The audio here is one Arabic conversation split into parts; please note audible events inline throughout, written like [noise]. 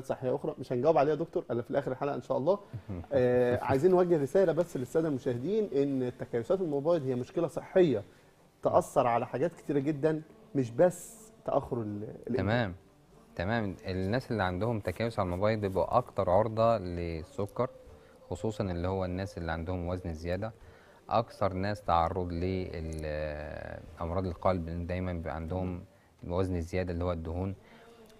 صحية أخرى. مش هنجاوب عليها يا دكتور الا في الآخر الحلقة إن شاء الله. [laughs] آه عايزين نوجه رسالة بس للسادة المشاهدين إن التكيسات الموبايل هي مشكلة صحية تأثر على حاجات كتيرة جدا مش بس تأخر. تمام. تمام. الناس اللي عندهم تكيس على الموبايل بيبقوا أكتر عرضة للسكر خصوصا اللي هو الناس اللي عندهم وزن زيادة. أكثر ناس تعرض لامراض القلب دايما بيبقى عندهم وزن زيادة اللي هو الدهون.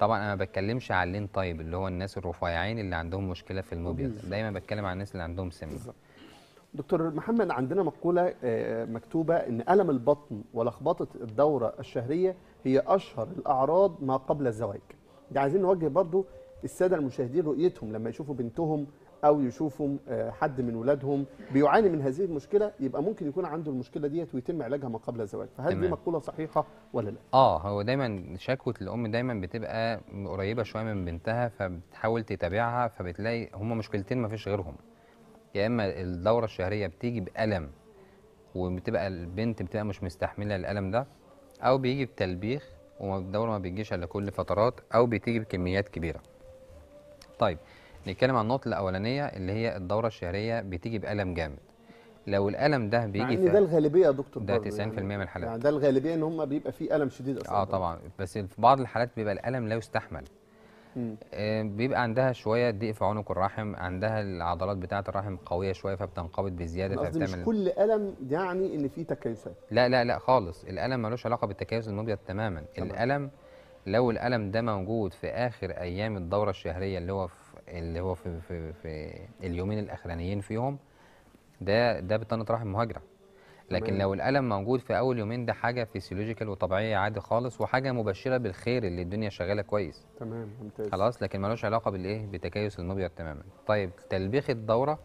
طبعا أنا ما بتكلمش على اللين طيب اللي هو الناس الرفيعين اللي عندهم مشكلة في المبيض مبيض. دايما بتكلم عن الناس اللي عندهم بالظبط. دكتور محمد عندنا مقولة آه، مكتوبة إن ألم البطن ولخبطة الدورة الشهرية هي أشهر الأعراض ما قبل الزواج دي عايزين نوجه برضو السادة المشاهدين رؤيتهم لما يشوفوا بنتهم أو يشوفوا آه، حد من ولادهم بيعاني من هذه المشكلة يبقى ممكن يكون عنده المشكلة ديت ويتم علاجها ما قبل الزواج. فهل دي. مقولة صحيحة ولا لا؟ آه هو دايما شكوى الأم دايما بتبقى قريبة شوية من بنتها فبتحاول تتابعها فبتلاقي هما مشكلتين ما فيش غيرهم. يا إما الدورة الشهرية بتيجي بألم وبتبقى البنت بتبقى مش مستحملة الألم ده أو بيجي بتلبيخ والدورة ما بتجيش إلا كل فترات أو بتيجي بكميات كبيرة. طيب نتكلم عن النقطة الأولانية اللي هي الدورة الشهرية بتيجي بألم جامد. لو الألم ده بيجي إن ده الغالبية يا دكتور ده برضو 90% من الحالات. يعني ده الغالبية إن هم بيبقى فيه ألم شديد أصلا. آه طبعا. بس في بعض الحالات بيبقى الألم لا يستحمل. مم. آه، بيبقى عندها شوية ضيق في عنق الرحم عندها العضلات بتاعة الرحم قوية شوية فبتنقبض بزيادة قصدي مش فبتعمل كل ألم يعني إن فيه تكيسات. لا لا لا خالص. الألم ملوش علاقة بالتكيس المبيض تماما. تمام. الألم لو الألم ده موجود في آخر أيام الدورة الشهرية اللي هو في اللي هو في في, في اليومين الأخرانيين فيهم ده ده بطانه رحم مهاجرة. لكن. لو الألم موجود في أول يومين ده حاجة فيسيولوجيكال وطبيعية عادي خالص وحاجة مبشرة بالخير اللي الدنيا شغالة كويس. تمام ممتاز. خلاص لكن ملوش علاقة بالايه بتكيس المبيض تماما. طيب تلبيخ الدورة.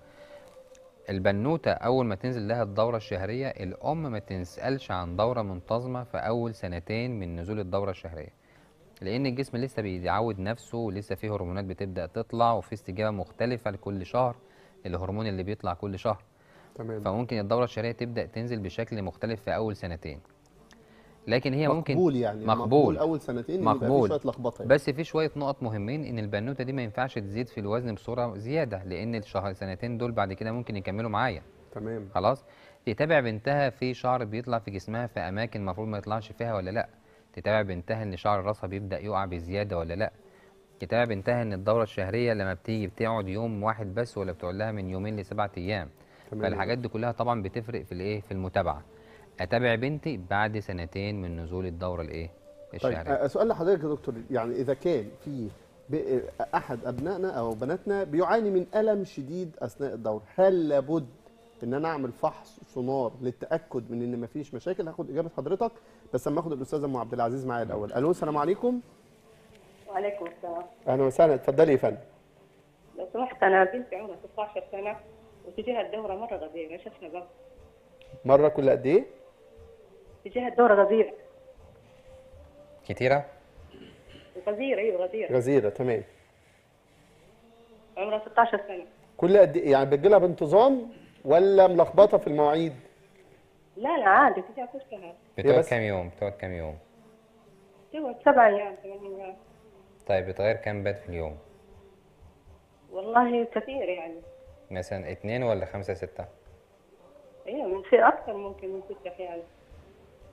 البنوتة أول ما تنزل لها الدورة الشهرية الأم ما تسالش عن دورة منتظمة في أول سنتين من نزول الدورة الشهرية. لأن الجسم لسه بيعود نفسه ولسه فيه هرمونات بتبدأ تطلع وفي استجابة مختلفة لكل شهر الهرمون اللي بيطلع كل شهر. تمام. فممكن الدورة الشهريه تبدأ تنزل بشكل مختلف في أول سنتين. لكن هي ممكن مقبول يعني. مقبول. أول سنتين إن يبقى في مقبول. شوية لخبطة يعني. بس في شوية نقط مهمين إن البنوتة دي ما ينفعش تزيد في الوزن بصورة زيادة لأن الشهر سنتين دول بعد كده ممكن يكملوا معايا. تمام. خلاص؟ تتابع بنتها في شعر بيطلع في جسمها في أماكن المفروض ما يطلعش فيها ولا لأ. تتابع بنتها إن شعر راسها بيبدأ يقع بزيادة ولا لأ؟ تتابع بنتها إن الدورة الشهرية لما بتيجي بتقعد يوم واحد بس ولا بتقعد لها من يومين لسبعة أيام. تمام. فالحاجات دي كلها طبعا بتفرق في الإيه؟ في المتابعة. أتابع بنتي بعد سنتين من نزول الدورة الإيه؟ طيب الشهرية. آه، سؤال لحضرتك يا دكتور. يعني إذا كان في أحد أبنائنا أو بناتنا بيعاني من ألم شديد أثناء الدورة هل لابد إن أنا أعمل فحص سونار للتأكد من إن مفيش مشاكل؟ هاخد إجابة حضرتك. بس اما اخد الأستاذ ام عبد العزيز معايا الأول. ألو السلام عليكم. وعليكم السلام. أهلا وسهلا. اتفضلي يا فندم. لو سمحت أنا بنتي عمرها 16 سنة وتجيها الدورة مرة غزيره إيش اسمها مرة كل قد إيه؟ تجيها الدورة غزيرة. كتيرة؟ غزيرة أيوه غزيرة. غزيرة تمام. عمرها 16 سنة. كل قد إيه؟ يعني بتجيلها بانتظام ولا ملخبطة في المواعيد؟ لا لا عادي تجيها كل شهر بتقعد بس- كام يوم؟ بتقعد كام يوم؟ تقعد سبع أيام ثمان أيام. طيب بتغير كام بات في اليوم؟ والله كثير يعني. مثلا اتنين ولا خمسة ستة؟ أيوه من شيء أكثر ممكن من ست احيان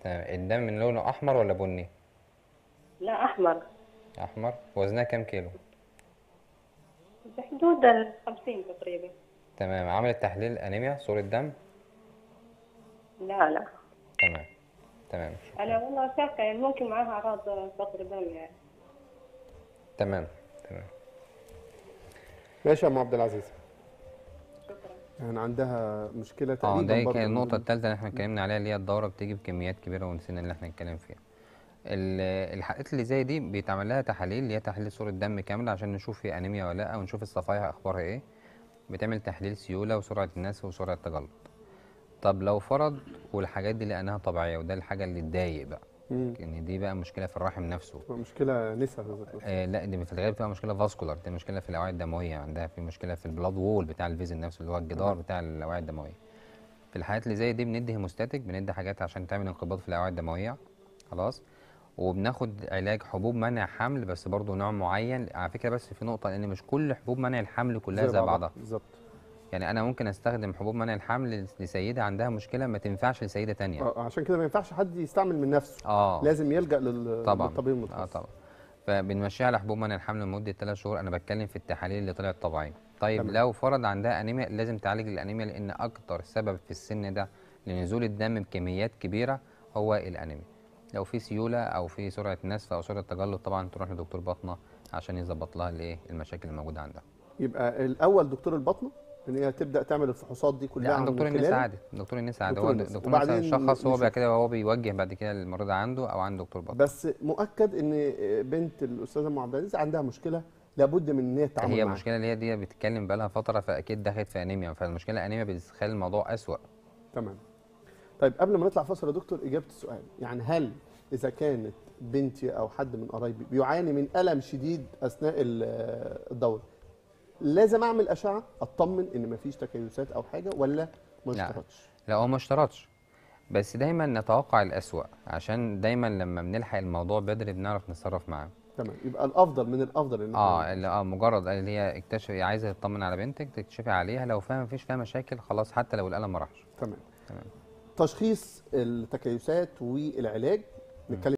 تمام. الدم من لونه أحمر ولا بني؟ لا أحمر. أحمر. وزنها كام كيلو؟ بحدود ال 50 تقريبا. تمام. عملت تحليل أنيميا صورة دم؟ لا لا. تمام تمام. أنا والله شاكة يعني ممكن معاها أعراض فقر دم يعني. تمام تمام. ماشي يا أم عبد العزيز. شكرا. يعني عندها مشكلة آه تقريبا ده برضه كان النقطة من- التالتة اللي إحنا اتكلمنا عليها اللي هي الدورة بتيجي بكميات كبيرة ونسينا اللي إحنا نتكلم فيها. ال- الحالات اللي زي دي بيتعمل لها تحاليل اللي هي تحليل صورة دم كاملة عشان نشوف هي أنيميا ولا لأ ونشوف الصفائح أخبارها إيه. بتعمل تحليل سيولة وسرعة النسف وسرعة التجلط. طب لو فرض والحاجات دي لقيناها طبيعية وده الحاجة اللي تضايق بقى. ان دي بقى مشكلة في الرحم نفسه. مشكلة نسا. آه لا دي في الغالب بتبقى مشكلة vascular دي مشكلة في الأوعية الدموية عندها في مشكلة في ال blood wall بتاع ال vessel نفسه اللي هو الجدار بتاع الأوعية الدموية. في الحالات اللي زي دي بندي hemostatic بندي حاجات عشان تعمل انقباض في الأوعية الدموية خلاص. وبناخد علاج حبوب منع حمل بس برضه نوع معين. على فكرة بس في نقطة ان مش كل حبوب منع الحمل كلها زي بعضها. بالظبط. يعني أنا ممكن أستخدم حبوب منع الحمل لسيدة عندها مشكلة ما تنفعش لسيدة تانية. آه، عشان كده ما ينفعش حد يستعمل من نفسه. آه. لازم يلجأ لل... طبعا. للطبيب آه المتخصص. طبعا. فبنمشيها على حبوب منع الحمل لمدة 3 شهور. أنا بتكلم في التحاليل اللي طلعت طبيعية. طيب تمام. لو فرض عندها أنيميا لازم تعالج الأنيميا لأن أكتر سبب في السن ده لنزول الدم بكميات كبيرة هو الأنيميا. لو في سيولة أو في سرعة نسف أو سرعة تجلط طبعا تروح لدكتور باطنه عشان يظبط لها الإيه المشاكل اللي موجوده عندها. يبقى الأول دكتور البطنة إن هي تبدأ تعمل الفحوصات دي كلها لا عن دكتور النساء عادي دكتور النساء عادي هو. دكتور النساء يشخص هو. بعد كده هو بيوجه بعد كده المريض عنده أو عند دكتور باطنه بس مؤكد إن بنت الأستاذة ام عبد العزيز عندها مشكلة لابد من إن هي تتعامل هي المشكلة اللي هي دي بتتكلم بقالها فترة فأكيد دخلت في أنيميا فالمشكلة الانيميا بتخلي الموضوع أسوأ. تمام. طيب قبل ما نطلع فاصل يا دكتور إجابة السؤال. يعني هل إذا كانت بنتي أو حد من قرايبي بيعاني من ألم شديد أثناء ال- الدورة؟ لازم اعمل اشعه اطمن ان مفيش تكيسات أو حاجة ولا ما لا. اشترطش. لا هو ما اشترطش. بس دايما نتوقع الأسوأ عشان دايما لما بنلحق الموضوع بدري بنعرف نتصرف معاه. تمام. يبقى الأفضل من الأفضل إن آه اللي آه مجرد اللي هي اكتشف هي عايزة تطمن على بنتك تكشفي عليها لو فيها مفيش فيها مشاكل خلاص حتى لو الالم ما راحش. تمام. تمام. تشخيص التكيسات والعلاج نتكلم